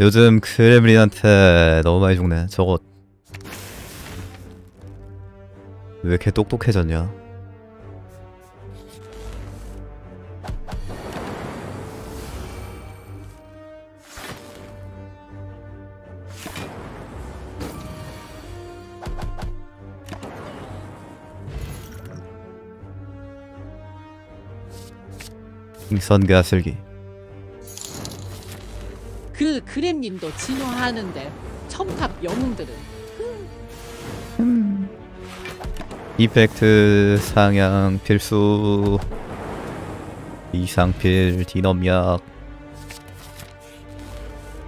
요즘 크렘린한테 너무 많이 죽네. 저거 왜 이렇게 똑똑해졌냐? 선 가 슬기 그 그렘린도 진화하는데 첨탑 영웅들은? 이펙트 상향 필수. 이상필 디넘약.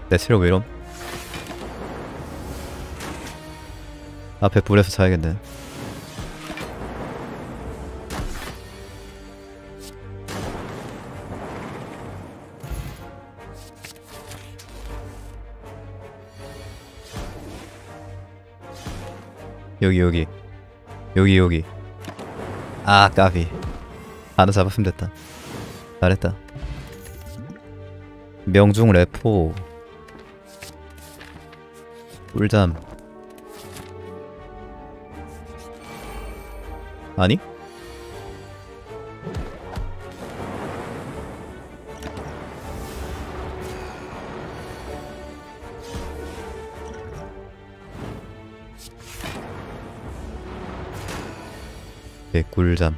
내 체력 왜 이럼? 앞에 불에서 차야겠네 여기 여기. 여기 여기. 아 까비. 하나 잡았으면 됐다. 잘했다. 명중 레포. 꿀잠. 아니? 개꿀잠.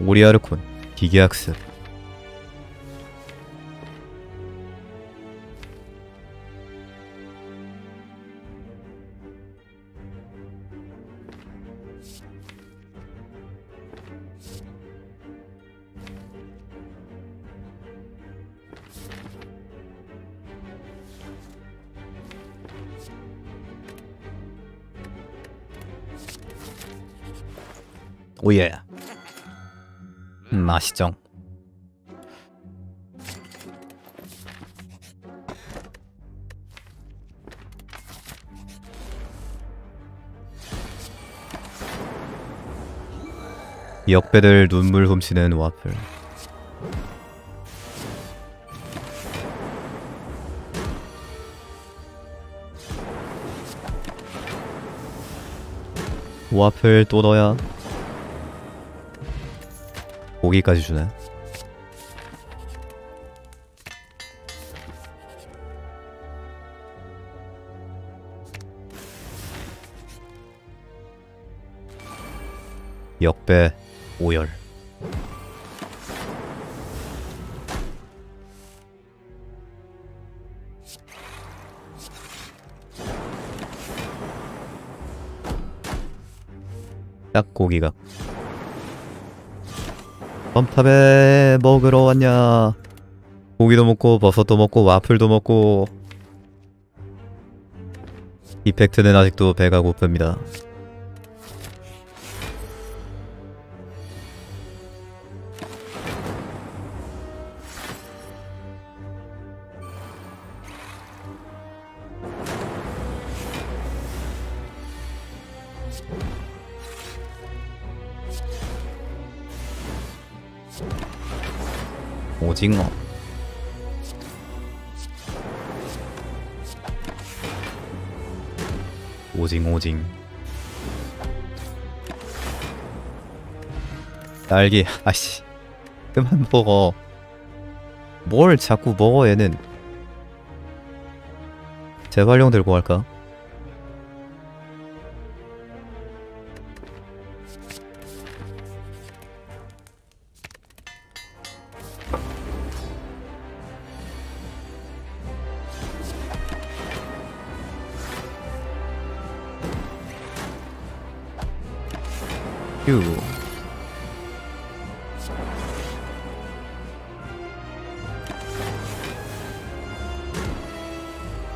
오리아르콘 기계학습 오예. 음, 맛있죠. 역배들 눈물 훔치는 와플. 와플 또 넣어야 고기까지 주네. 역배 오열. 딱 고기가 펌탑에 먹으러 왔냐? 고기도 먹고 버섯도 먹고 와플도 먹고. 이펙트는 아직도 배가 고픕니다 징어 오징 오징. 딸기 아씨. 그만 먹어. 뭘 자꾸 먹어 얘는? 재활용 들고 갈까?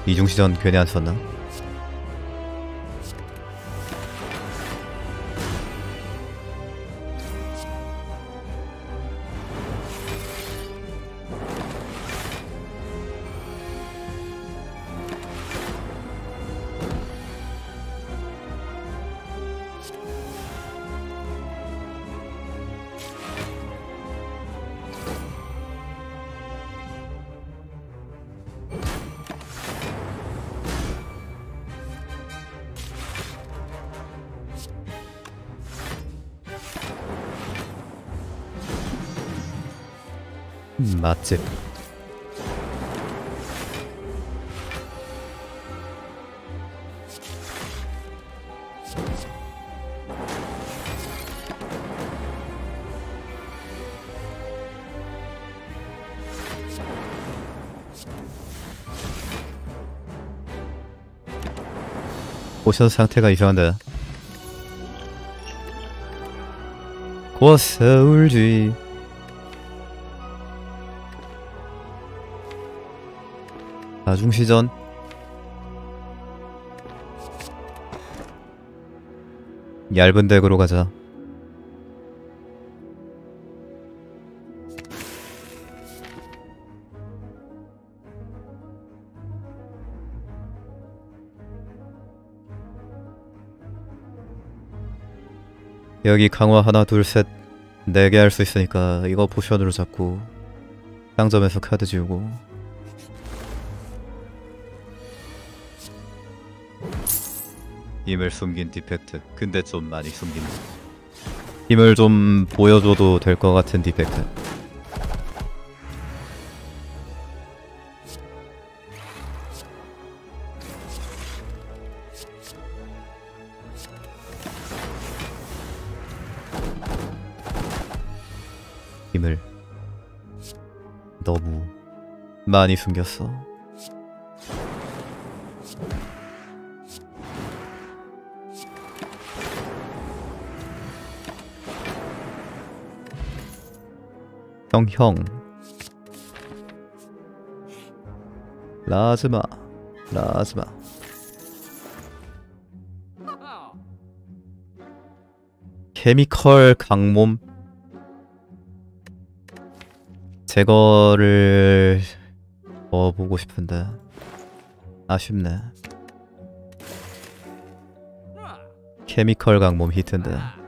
이중시전 괜히 안 썼나? 맛집. 포션 상태가 이상한데. 고서울지. 나중시전. 얇은 덱으로 가자. 여기 강화 하나 둘 셋 네 개 할 수 있으니까 이거 potion으로 잡고 상점에서 카드 지우고 힘을 숨긴 디펙트. 근데 좀 많이 숨긴. 힘을 좀 보여줘도 될 것 같은 디펙트. 힘을 너무 많이 숨겼어. 형, 형. 라즈마, 라즈마. 케미컬 강몸 제거를 어 보고 싶은데 아쉽네. 케미컬 강몸 히트인데.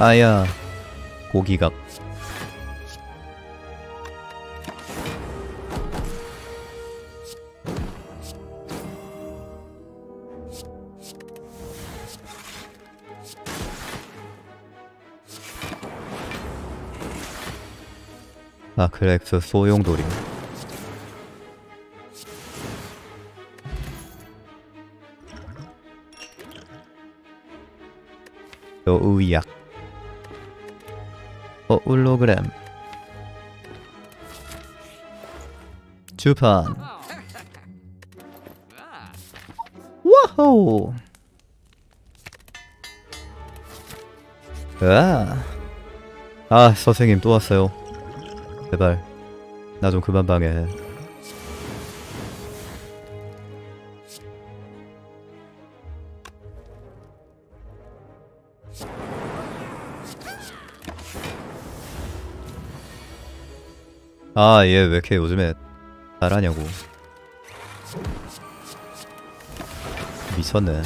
아야 고기각 아크렉스 소용돌이. 여의약 어, 홀로그램. 주판. 와호! 아, 아 선생님 또 왔어요. 제발. 나 좀 그만 방해 아, 얘 왜 이렇게 요즘에 잘하냐고. 미쳤네.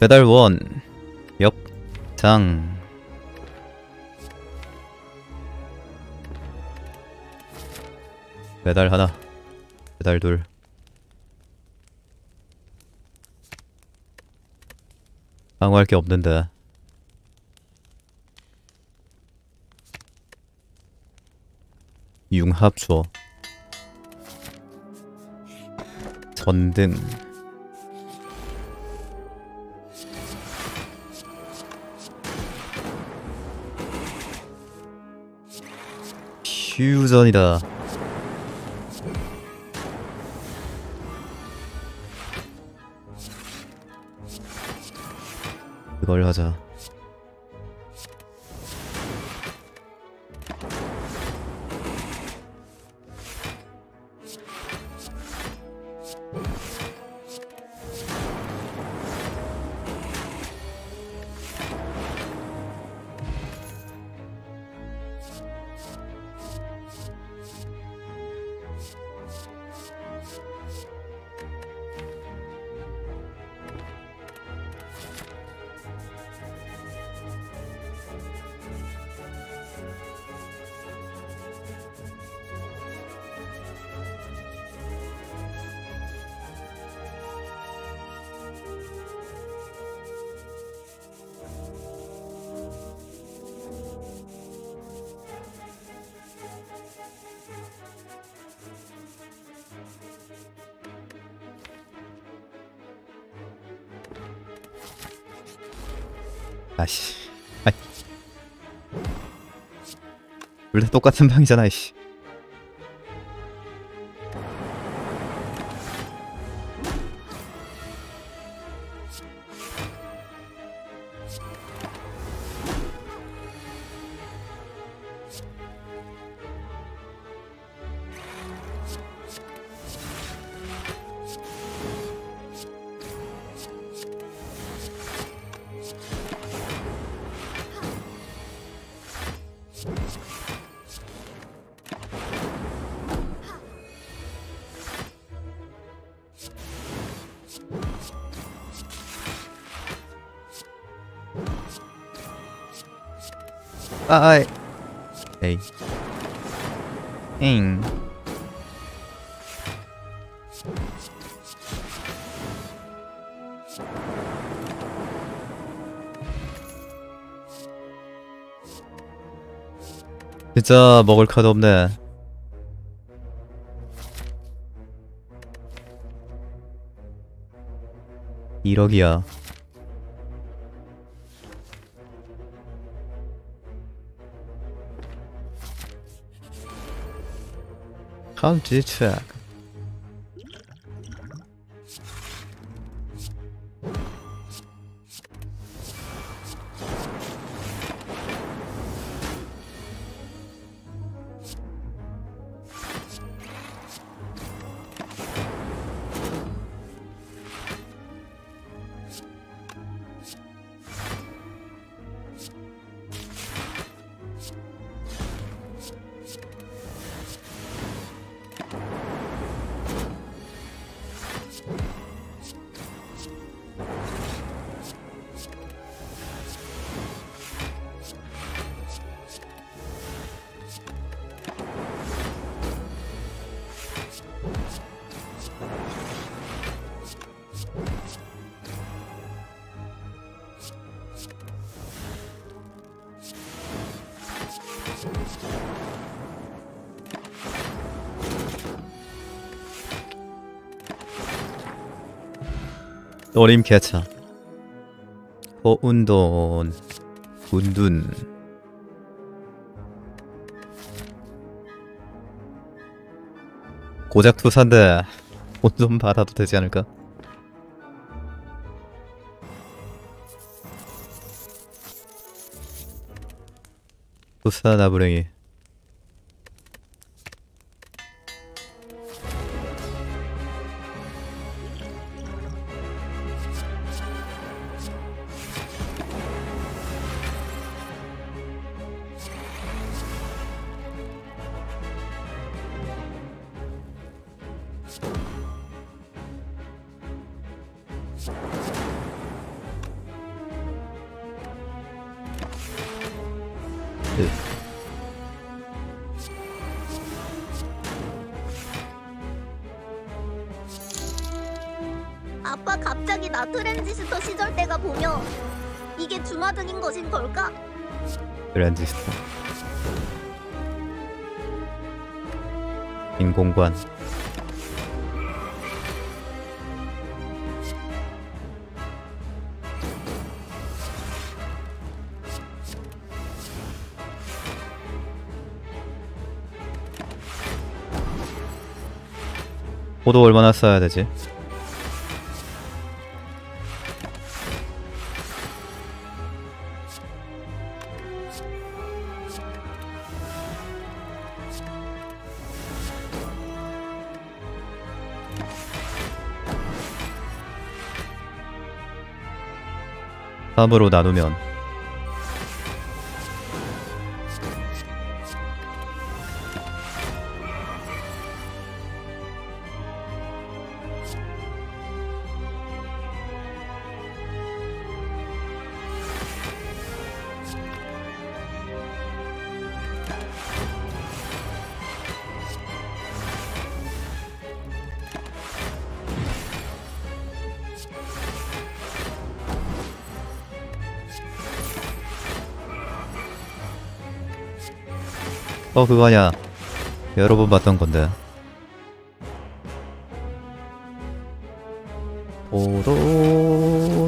배달 원 역장. 메달 하나 메달 둘. 강화할 게 없는데. 융합 주어. 전등 퓨전이다. 그걸 하자 똑같은 방이잖아 이씨 아이 에이. 잉. 진짜 먹을 카드 없네. 일억이야 카운 노림 개차. 호운돈. 운둔. 고작 투사인데 돈좀 받아도 되지 않을까? 투사 나부랭이 나이스 아빠 갑자기 나 트랜지스터 시절 때가 보며 이게 주마등인 것인 걸까? 트랜지스터. 인공관. 포도 얼마나 써야 되지? 삼으로 나누면 어 그거 아냐 여러 번 봤던 건데.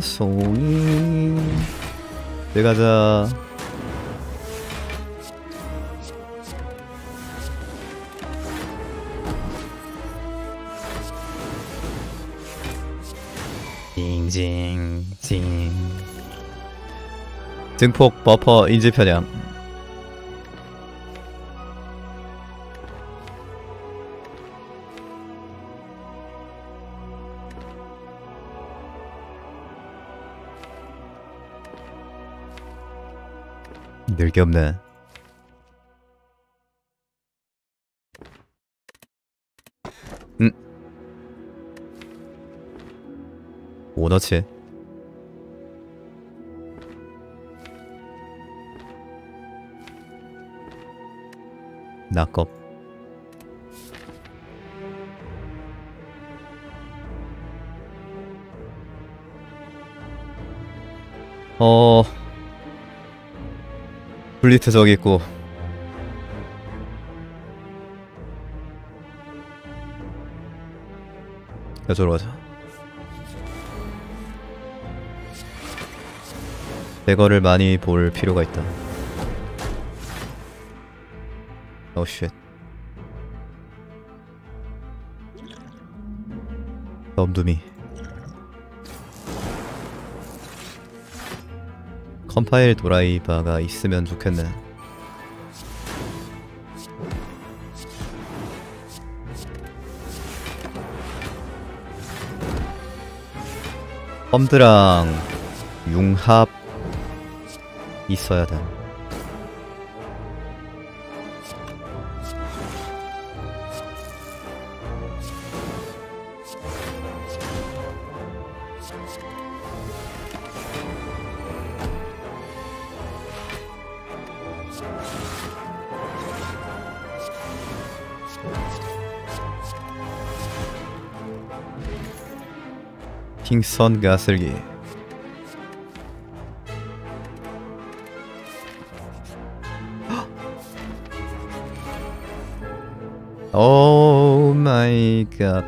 포도송이. 들어가자. 징징징. 증폭 버퍼 인지 편향 늘 게 없네. 음. 오너치. 낙겁. 어. 블리트 저기 있고. 여기로 가자. 대거를 많이 볼 필요가 있다. 오쉣. 덤둠이 컴파일 드라이버가 있으면 좋겠네. 펌드랑 융합 있어야 돼. 킹선 가슬기. 오 마이 갓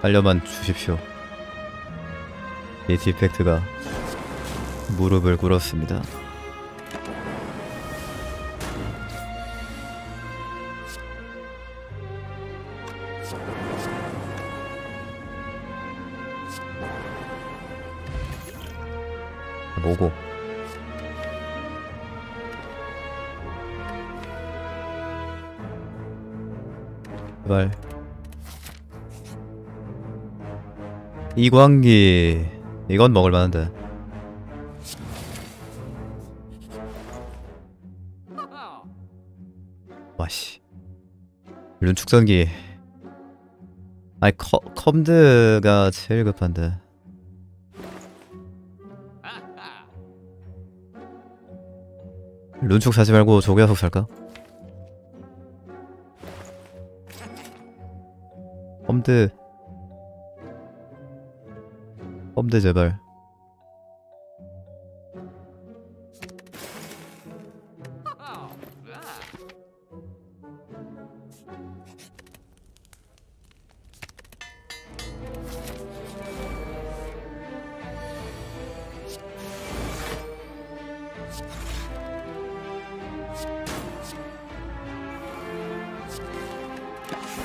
알려만 주십시오. 이 디펙트가 무릎을 꿇었습니다 뭐고? 제발. 이광기. 이건 먹을 만한데. 와씨. 룬축전기 아니 커, 컴드가 제일 급한데. 룬축 사지 말고 조개속 살까? 험드. 험드 제발.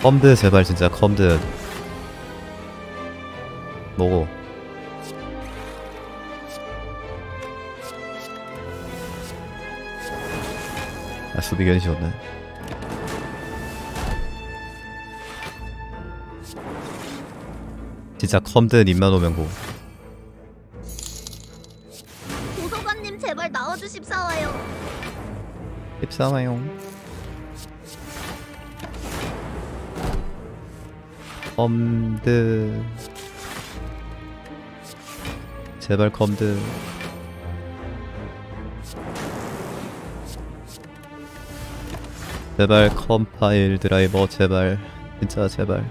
컴드 제발 진짜 컴드. 뭐고? 아 수비 견이었네. 진짜 컴드 님만 오면 고. 도서관님 제발 나와주십사와요. 입상하용 컴드. 제발 컴드. 제발 컴파일 드라이버 제발. 진짜 제발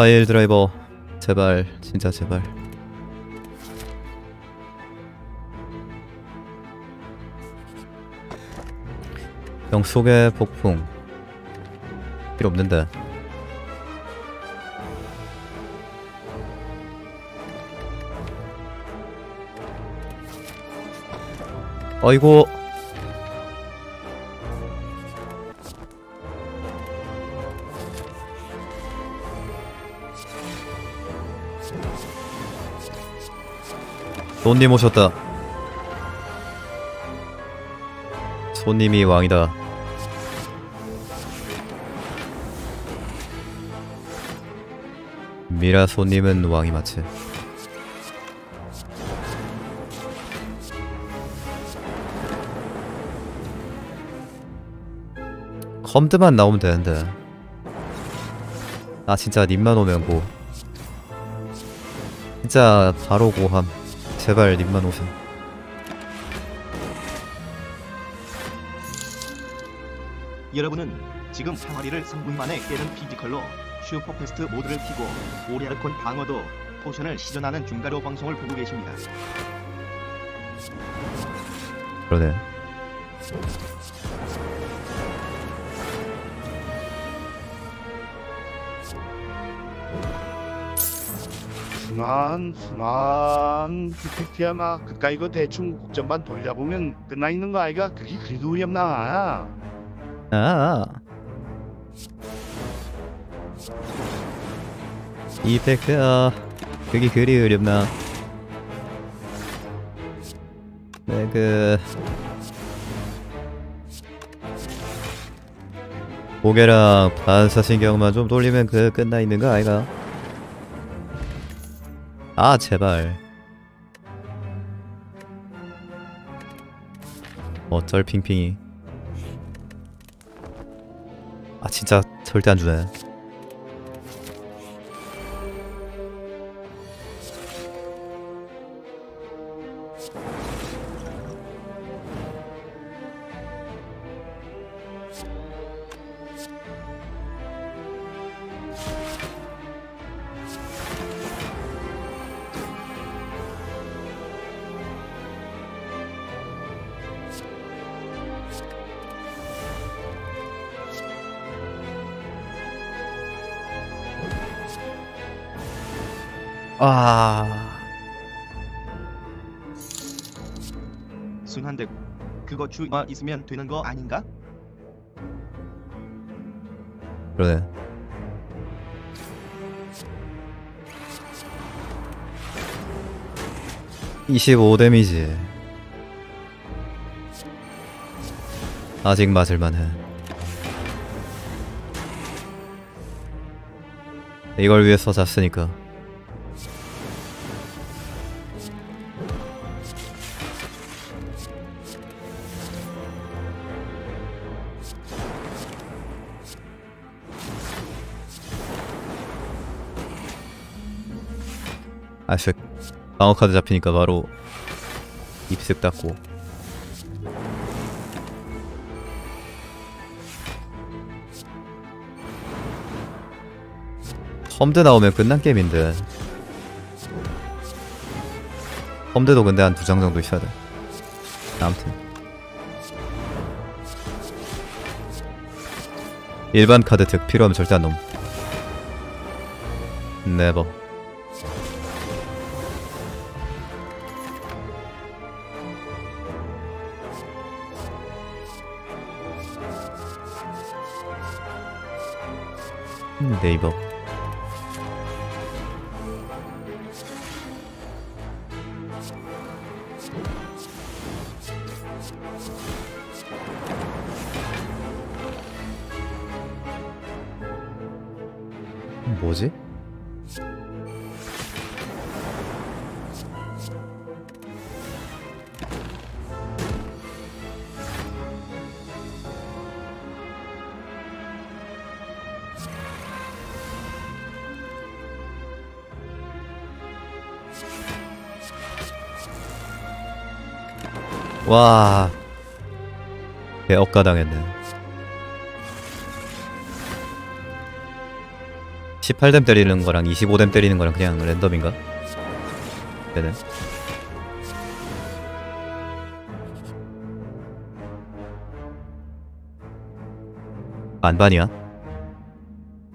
파일 드라이버. 제발 진짜 제발. 영속의 폭풍. 필요 없는데. 어이구 손님 오셨다. 손님이 왕이다. 미라 손님은 왕이 맞지. 컴드만 나오면 되는데. 아 진짜 님만 오면 고. 진짜 바로 고함. 제발 님만 오세요. 여러분은 지금 항아리를 3분 만에 깨는 physical로 super fast 모드를 키고 오리알콘 방어도 potion을 시전하는 증가로 방송을 보고 계십니다. 그러네. 순한 순한 디텍티아마 그까 이거 대충 국점만 돌려보면 끝나 있는 거 아이가 그게 그리도 어렵나 아. 이펙트야. 그게 그리 어렵나? 네, 그 고개랑 반사신경만 좀 돌리면 그 끝나 있는 거 아이가? 아 제발. 어쩔 핑핑이. 아 진짜 절대 안 주네. 아 순한데 그거 주마 있으면 되는 거 아닌가? 그러네. (25) 데미지 아직 맞을만해 이걸 위해서 잤으니까 아쓱 방어 카드 잡히니까 바로 입쓱 닦고 험드 나오면 끝난 게임인데 험드도 근데 한 두 장 정도 있어야 돼 아무튼 일반 카드 득 필요하면 절대 안 넘. 네버. 네이버. 뭐지? 와, 개 억가당했네. 18댐 때리는 거랑 25댐 때리는 거랑 그냥 랜덤인가? 되네. 반반이야?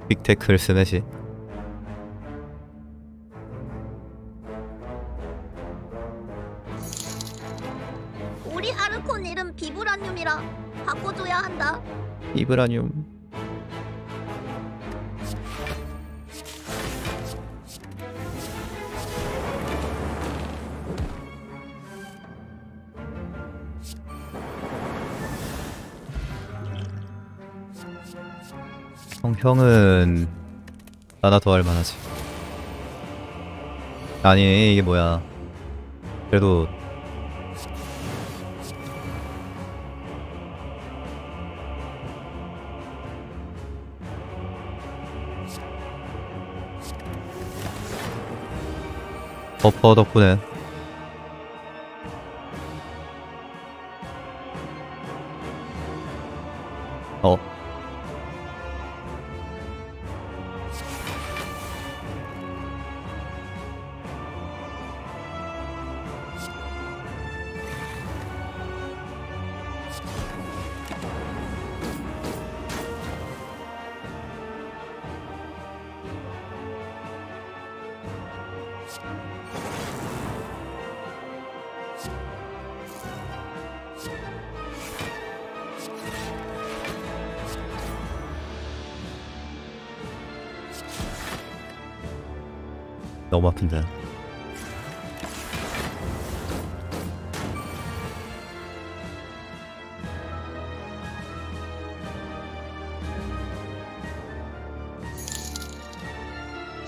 빅테클 스매시 우리 아르콘 이름 비브라늄이라 바꿔줘야 한다. 이브라늄. 형, 형은 나나 더 할 만하지. 아니 이게 뭐야. 그래도 버퍼 덕분에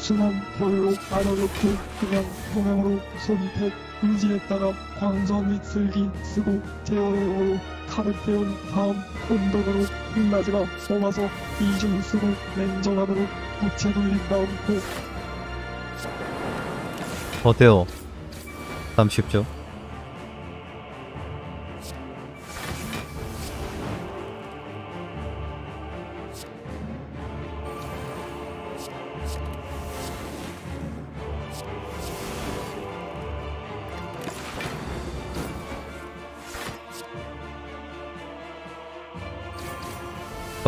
순환 별로 알아놓고 그냥 통영으로 선택 의지에 따라 광서 및 슬기 쓰고 제어로 칼을 떼운 다음 혼돈으로 흑라지가 뽑아서 이중 쓰고 냉정함으로 부채 돌린 다음 후 어때요? 참 쉽죠?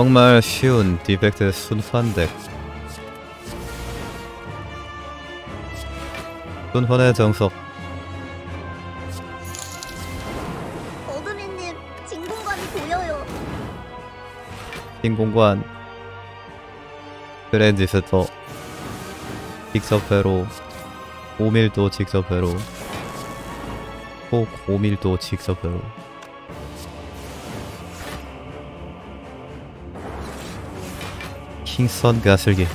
정말 쉬운 디펙트 순환 덱 순환의 정석. 어드민님 진공관이 보여요. 신공관. 그랜지스터. 직접 회로. 고밀도 직접 회로. 또 고밀도 직접 회로 킹선 가슬기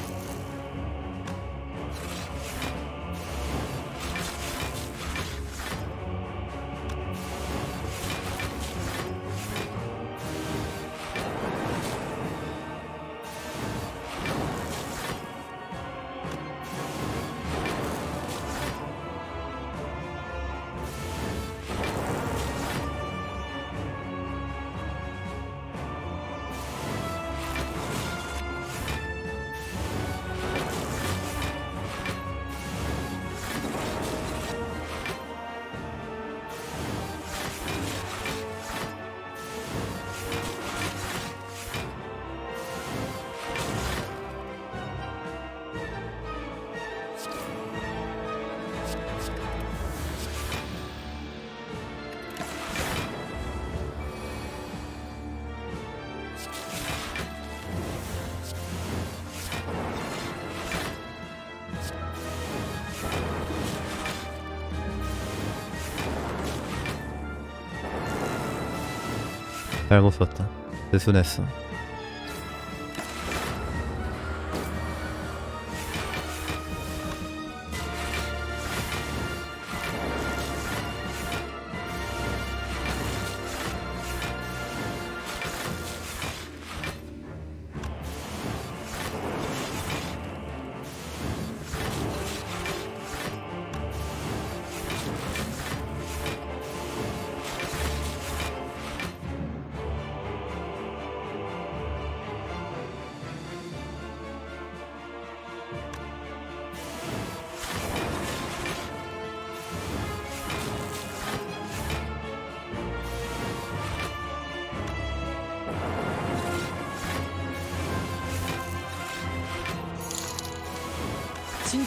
잘못 썼다. 느슨했어.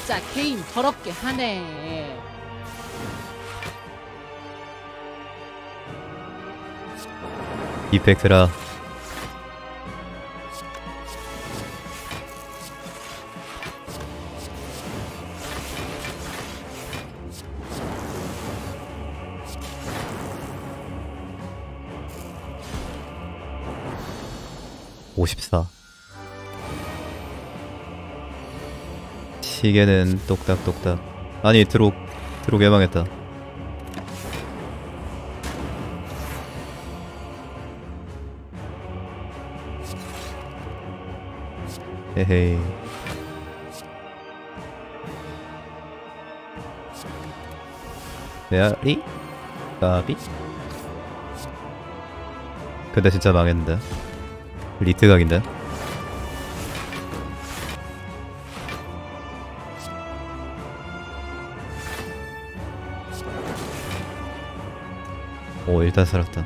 진짜 게임 더럽게 하네. 이펙트라. 시계는 똑딱똑딱. 아니 드록 드록 예망했다. 헤헤이. 메아리? 까비? 근데 진짜 망했는데 리트 각인데 오 일단 살았다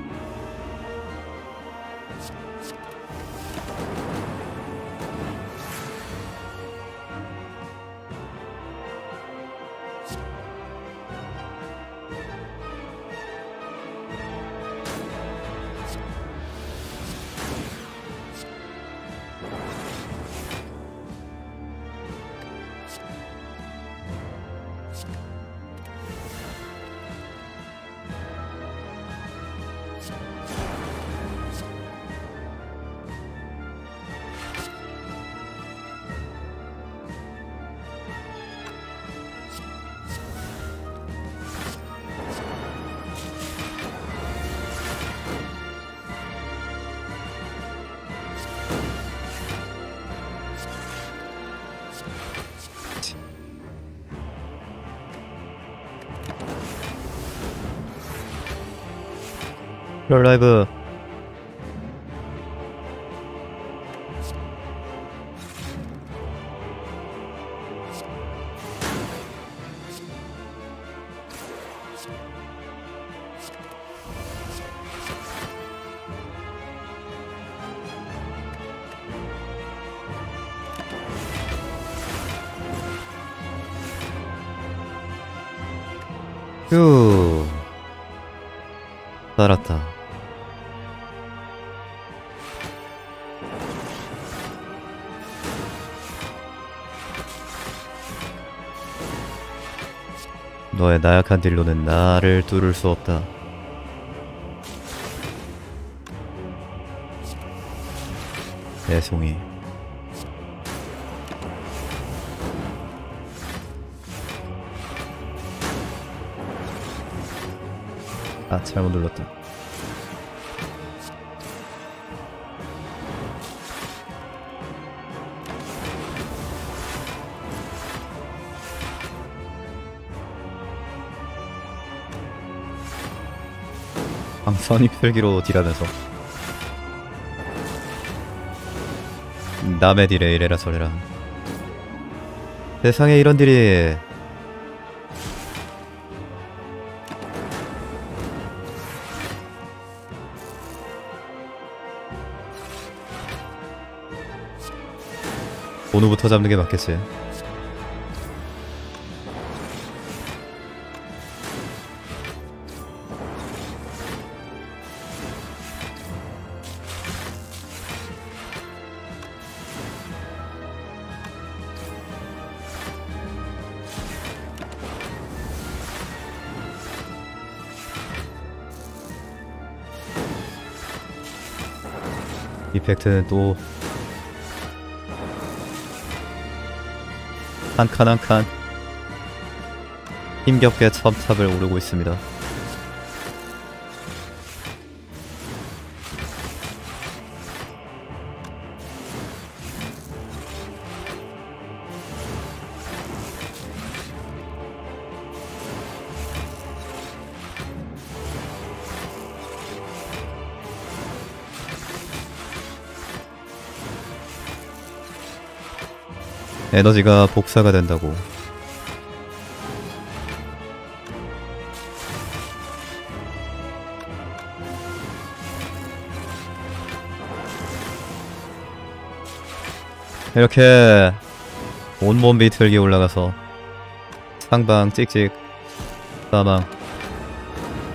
롤 라이브 너의 나약한 딜로는 나를 뚫을 수 없다. 애송이. 아 잘못 눌렀다. 선이 필기로 딜하면서. 남의 딜에 이래라 저래라. 세상에 이런 딜이 오늘부터 잡는 게 맞겠지 이펙트는 또 한 칸 한 칸 힘겹게 첨탑을 오르고 있습니다. 에너지가 복사가 된다고. 이렇게 온몸 비틀기 올라가서 상방 찍찍 사망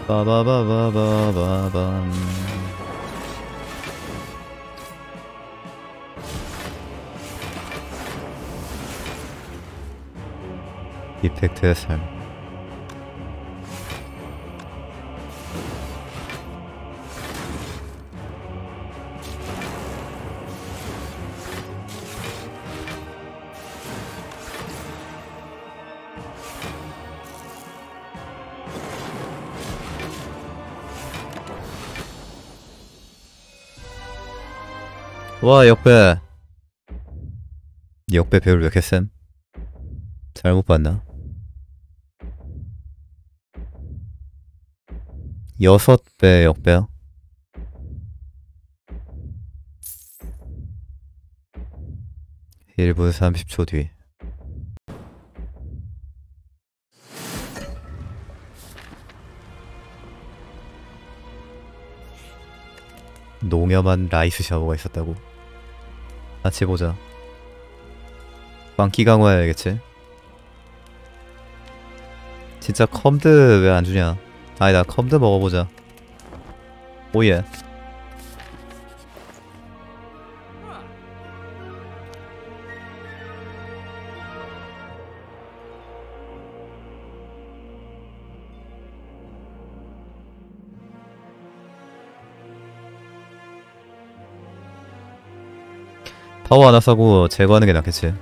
빠바바바바바밤 삶와 역배 역배 배울 왜 이렇게 쌤? 잘못 봤나? 여섯 배 역배요? 일분 30초 뒤. 농염한 라이스 샤워가 있었다고? 같이 보자. 빵기 강화해야겠지? 진짜 컴드 왜 안 주냐 아니다 컴드 먹어보자. oh yeah. 파워 하나 사고 제거하는 게 낫겠지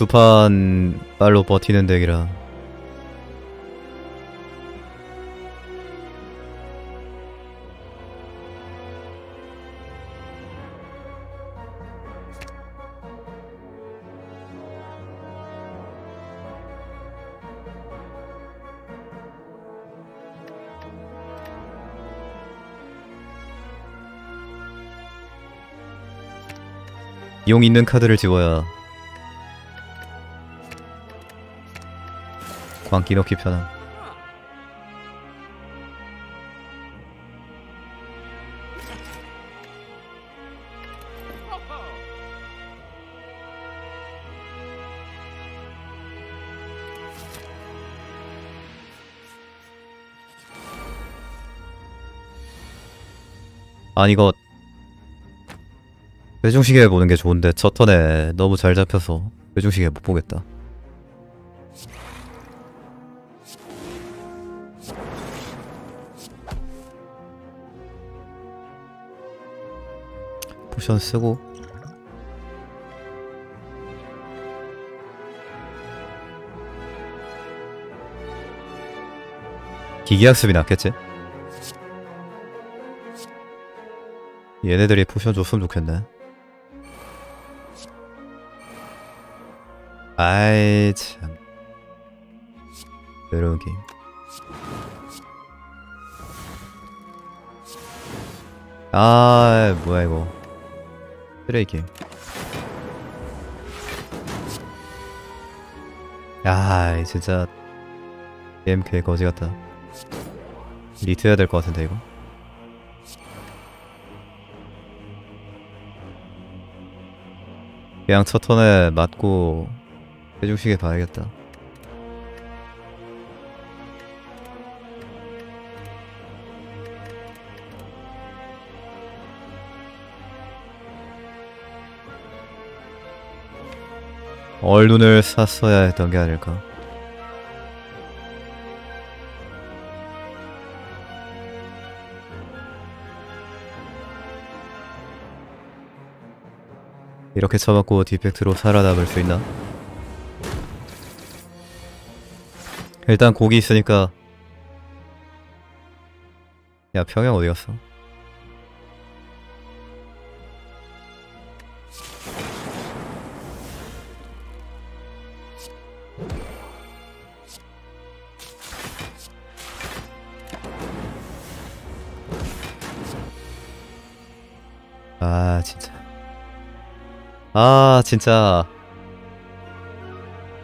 주판 빨로 버티는 덱이라. 용 있는 카드를 지워야 광기 넣기 편함. 아니 이거 외중시계 보는 게 좋은데 저 턴에 너무 잘 잡혀서 외중시계 못 보겠다 포션 쓰고. 기계학습이 낫겠지? 얘네들이 포션 줬으면 좋겠네. 아이 참. 외로운 게임. 아 뭐야 이거 쓰레기. 야 진짜 게임 개 거지 같다 리트 해야 될 것 같은데 이거? 그냥 첫 턴에 맞고 해중시계 봐야겠다 얼눈을 샀어야 했던 게 아닐까. 이렇게 쳐맞고 디펙트로 살아남을 수 있나? 일단 고기 있으니까 야 평양 어디 갔어? 아 진짜.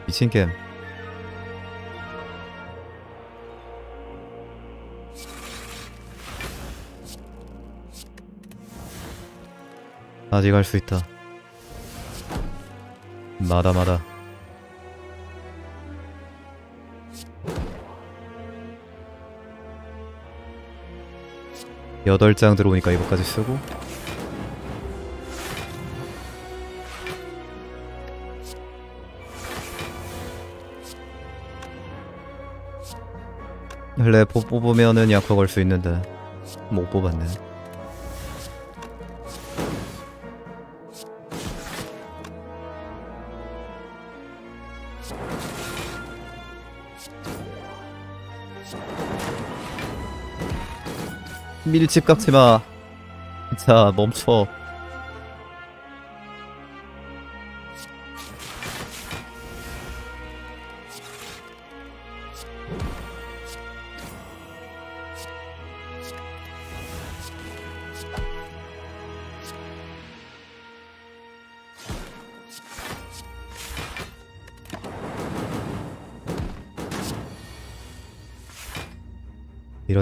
미친 게임 아직 할수 있다. 마다 마다. 여덟 장 들어오니까 이거까지 쓰고 레포 뽑으면은 약화 걸 수 있는데 못 뽑았네. 밀집 깎지마. 자 멈춰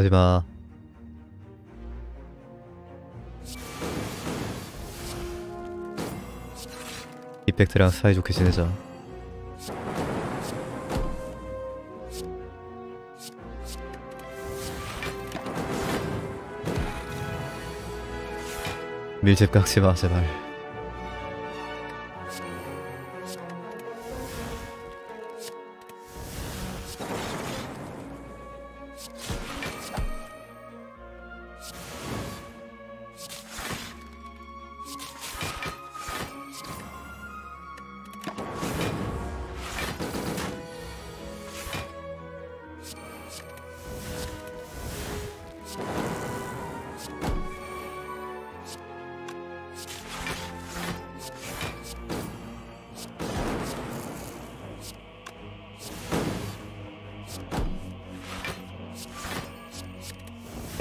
이러지 마. 이펙트랑 사이좋게 지내자. 밀집 깎지 마, 제발.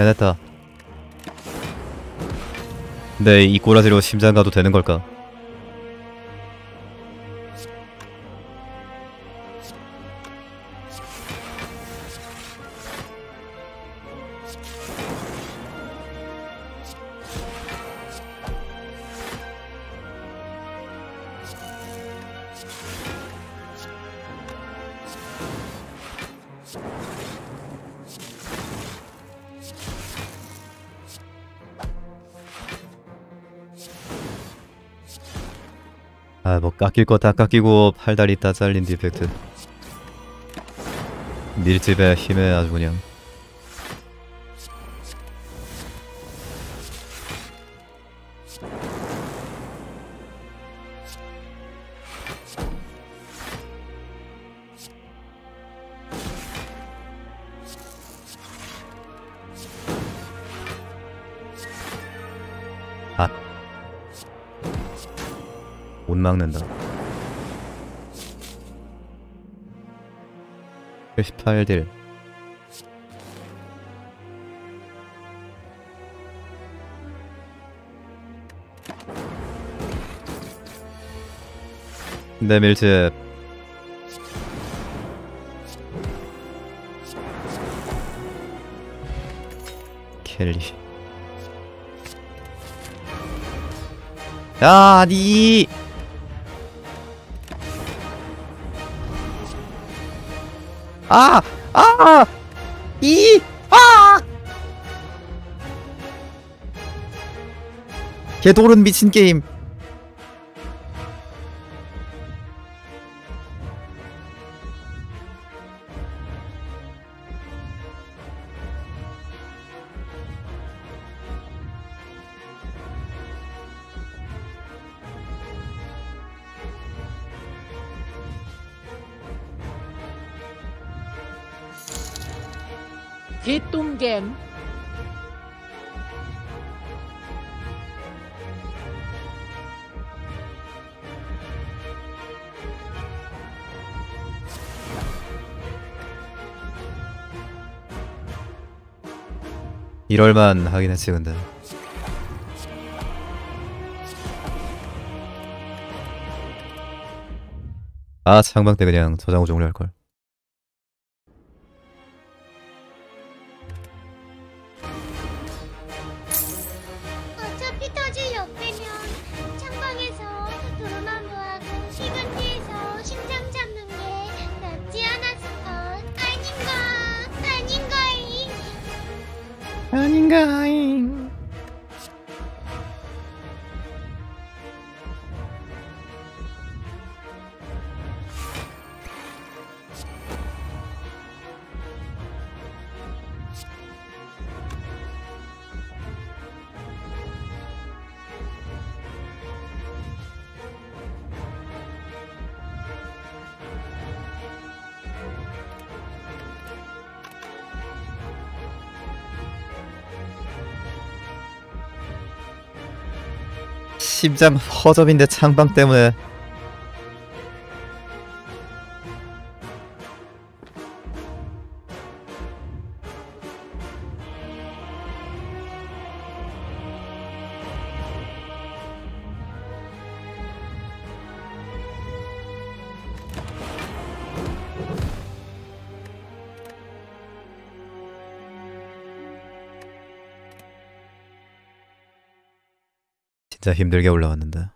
해냈다. 네, 이 꼬라지로 심장 가도 되는 걸까? 아, 뭐 깎일 거다 깎이고 팔다리 다 잘린 디펙트. 밀집의 힘에 아주 그냥. 아. 못 막는다. 78딜. 내 밀집. 켈리. 야, 니! 아! 아! 이! 아! 개돌은 미친 게임. 이럴만 하긴 했지 근데. 아 창방 때 그냥 저장고 종료할걸 심장 허접인데 창방 때문에 진짜 힘들게 올라왔는데